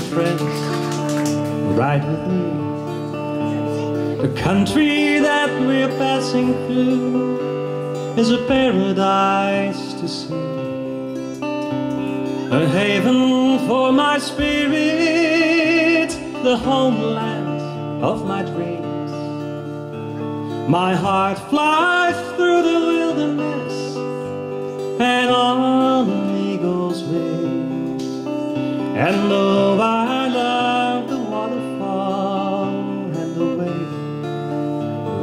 friends ride with me. The country that we're passing through is a paradise to see. A haven for my spirit, the homeland of my dreams. My heart flies through the wilderness and on an eagle's wings. And though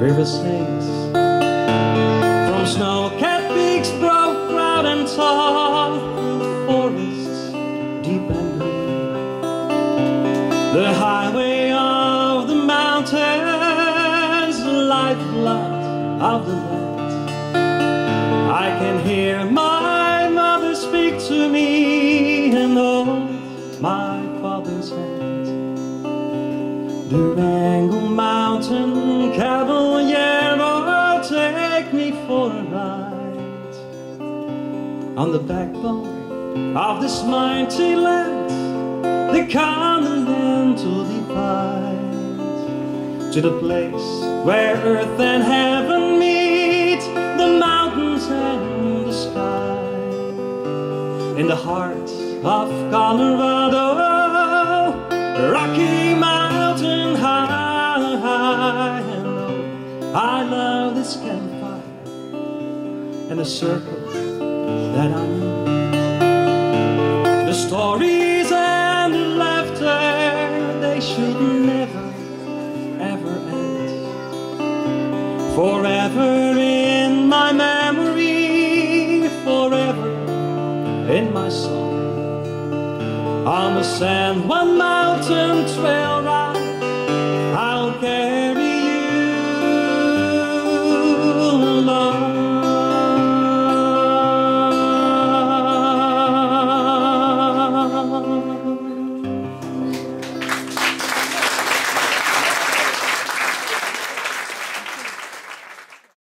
river sings, from snow-capped peaks broke proud and tall through forests deep and green, the highway of the mountains, lifeblood of the land. I can hear my mother speak to me and hold my father's hand. Durango Mountain on the backbone of this mighty land, the continental divide, to the place where earth and heaven meet, the mountains and the sky, in the heart of Colorado, Rocky Mountain High. I love this campfire and the circle that I'm. The stories and the laughter, they should never, ever end. Forever in my memory, forever in my soul. On the San Juan Mountain Trail